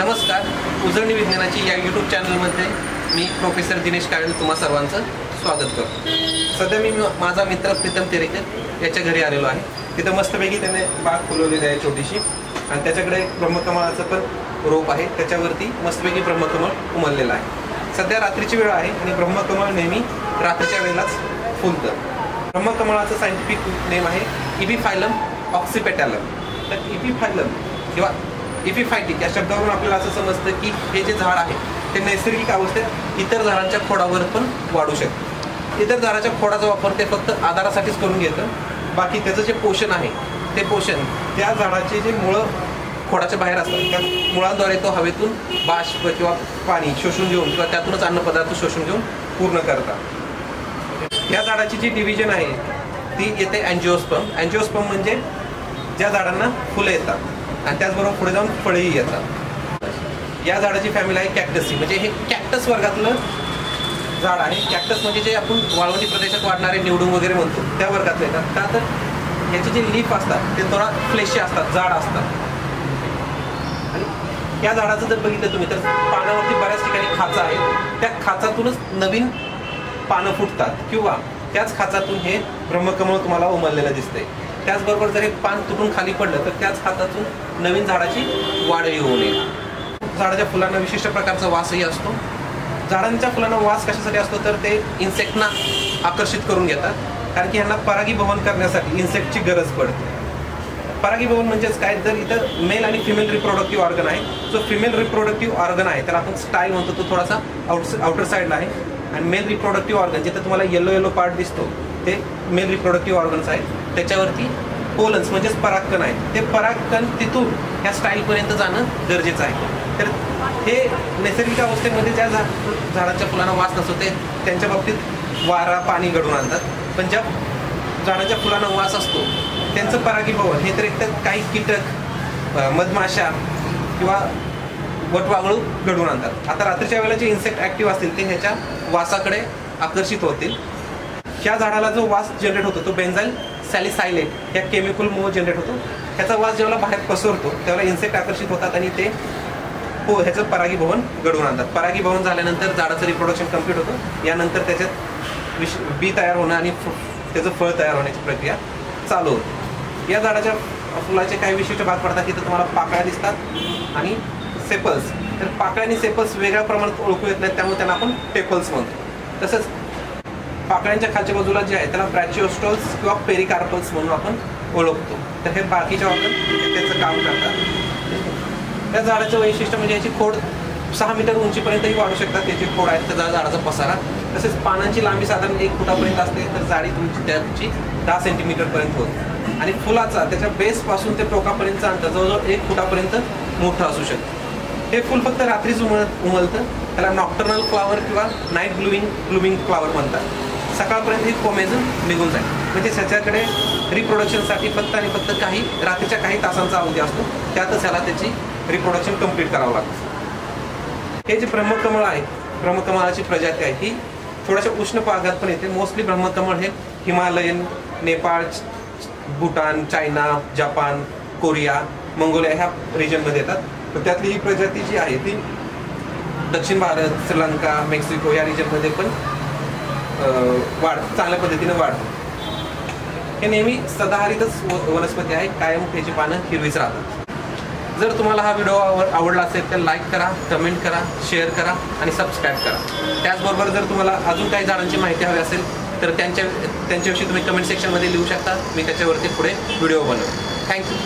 नमस्कार. उजळणी विज्ञानाची या यूट्यूब चॅनलमध्ये मी प्रोफेसर दिनेश काळे तुम्हा सर्वांचं स्वागत करतो. सध्या मी माझा मित्र प्रीतम तेरेकर याच्या घरी आलेलो आहे. तिथं मस्तपैकी त्याने बाग फुलवलेली आहे छोटीशी आणि त्याच्याकडे ब्रह्मकमळाचं पण रोप आहे. त्याच्यावरती मस्तपैकी ब्रह्मकमळ उमललेलं आहे. सध्या रात्रीची वेळ आहे आणि ब्रह्मकमळ नेहमी रात्रीच्या वेळेलाच फुलतं. ब्रह्मकमळाचं सायंटिफिक नेम आहे इबिफायलम ऑक्सिपेटॅलम तर इबिफायलम किंवा इफिफायटिक या शब्दावरून आपल्याला असं समजतं की हे जे झाड आहे ते नैसर्गिक अवस्थेत इतर झाडांच्या खोडावर पण वाढू शकतं. इतर झाडाच्या खोडाचा वापर ते फक्त आधारासाठीच करून घेतं. बाकी त्याचं जे पोषण आहे ते पोषण त्या झाडाचे जे मुळं खोडाच्या बाहेर असतात त्या मुळांद्वारे तो हवेतून बाष्प किंवा पाणी शोषून घेऊन किंवा त्यातूनच अन्नपदार्थ शोषून घेऊन पूर्ण करतात. या झाडाची जी डिव्हिजन आहे ती येते अँजिओस्पम अँजिओस्पम म्हणजे ज्या झाडांना फुलं येतात. आणि त्याचबरोबर पुढे जाऊन फळेही येतात. या झाडाची फॅमिली आहे कॅक्टसी म्हणजे हे कॅक्टस वर्गातलं झाड आहे कॅक्टस म्हणजे जे आपण वाळवंटी प्रदेशात वाढणारे निवडून वगैरे म्हणतो त्या वर्गातले येतात. का तर याचे जे लीफ असतात ते थोडा फ्लेशी असतात जाड असतात. आणि या झाडाचं जर बघितलं तुम्ही तर पानावरती बऱ्याच ठिकाणी खाचा आहे. त्या खाचातूनच नवीन पानं फुटतात. किंवा त्याच खाचातून हे ब्रह्मकमळ तुम्हाला उमललेलं दिसतंय. त्याचबरोबर जर हे पान तुटून खाली पडलं तर त्याच खाचातून नवीन झाडाची वाढही होऊ नये. झाडाच्या फुलांना विशिष्ट प्रकारचा वासही असतो. झाडांच्या फुलांना वास कशासाठी असतो? तर ते इन्सेक्टना आकर्षित करून घेतात. कारण की यांना परागीभवन करण्यासाठी इन्सेक्टची गरज पडते. परागीभवन म्हणजेच काय? तर इथं मेल आणि फिमेल रिप्रोडक्टिव्ह ऑर्गन आहे जो फिमेल रिप्रोडक्टिव्ह ऑर्गन आहे त्याला आपण स्टाईल म्हणतो तो थोडासा आउट आउटर साईडला आहे. आणि मेल रिप्रोडक्टिव्ह ऑर्गन जिथं तुम्हाला येलो येलो पार्ट दिसतो ते मेल रिप्रोडक्टिव्ह ऑर्गन्स आहेत. त्याच्यावरती पोलन्स म्हणजेच परागकण आहे. ते परागकण तिथून ह्या स्टाईलपर्यंत जाणं गरजेचं आहे. तर हे नैसर्गिक अवस्थेमध्ये ज्या झाडाच्या फुलांना वास नसतो ते त्यांच्या बाबतीत वारा पाणी घडून आणतात. पण ज्या झाडाच्या फुलांना वास असतो त्यांचं परागीभवन हे तर एकतर काही कीटक मधमाशा किंवा वटवागळू घडवून आणतात. आता रात्रीच्या वेळेला जे इन्सेक्ट ऍक्टिव्ह असतील ते ह्याच्या वासाकडे आकर्षित होतील. ह्या झाडाला जो वास जनरेट होतो तो बेन्झाईल सॅलिसायलेट या केमिकलमुळे जनरेट होतो. ह्याचा वास जेव्हा बाहेर पसरतो तेव्हा इन्सेक्ट आकर्षित होतात आणि ते हो ह्याचं परागीभवन घडवून आणतात. परागीभवन झाल्यानंतर झाडाचं रिप्रोडक्शन कंप्लीट होतं. यानंतर त्याच्यात विश बी तयार होणं आणि त्याचं फळ तयार होण्याची प्रक्रिया चालू होते. या झाडाच्या फुलाचे काही विशिष्ट भाग पडतात. तिथं तुम्हाला पाकळ्या दिसतात आणि सेपल्स तर पाकळ्या आणि सेपल्स वेगळ्या प्रमाणात ओळखू येत नाहीत त्यामुळे त्यांना आपण टेपल्स म्हणतो. तसंच पाकळ्यांच्या खालच्या बाजूला जे आहे त्याला ब्रॅचिओस्टोल्स किंवा पेरिकार्पल्स म्हणून आपण ओळखतो. तर हे बाकीच्या ऑर्गन त्याचं काम करतात. त्या झाडाचं वैशिष्ट्य म्हणजे याची खोड सहा मीटर उंचीपर्यंतही वाढू शकतात. त्याची खोड आहेत त्या झाडाचा पसारा. तसेच पानांची लांबी साधारण एक फुटापर्यंत असते तर जाडी तुमची त्याची दहा सेंटीमीटरपर्यंत होते. आणि फुलाचा त्याच्या बेसपासून ते टोकापर्यंतचा अंतर जवळजवळ एक फुटापर्यंत मोठं असू शकतं. हे फुल फक्त रात्रीच उमळत उमलतं. त्याला नॉक्टर्नल फ्लावर किंवा नाईट ब्लुमिंग ब्लुमिंग फ्लावर म्हणतात. सकाळपर्यंत ही कोमेजून निघून जाईल. म्हणजे त्याच्याकडे रिप्रोडक्शनसाठी फक्त आणि फक्त काही रात्रीच्या काही तासांचा अवधी असतो. त्यातच ह्याला त्याची रिप्रोडक्शन कंप्लीट करावं लागतं. हे जे ब्रह्मकमळ आहे ब्रह्मकमळाची प्रजाती आहे ही थोड्याशा उष्ण भागात पण येते. मोस्टली ब्रह्मकमळ हे Himalayan Nepal Bhutan China Japan Korea Mongolia ह्या रिजनमध्ये येतात. तर त्यातली ही प्रजाती जी आहे ती दक्षिण भारत श्रीलंका मेक्सिको या रिजनमध्ये पण वाढ चांगल्या पद्धतीने वाढतो हे नेहमी सदाहरितच व- वनस्पती आहे कायम त्याची पानं हिरवीच राहतात. जर तुम्हाला हा व्हिडिओ आवडला असेल तर लाईक करा कमेंट करा शेअर करा आणि सबस्क्राईब करा. त्याचबरोबर जर तुम्हाला अजून काही झाडांची माहिती हवी असेल तर त्यांच्या त्यांच्याविषयी तुम्ही कमेंट सेक्शनमध्ये लिहू शकता. मी त्याच्यावरती पुढे व्हिडिओ बनवतो. थँक्यू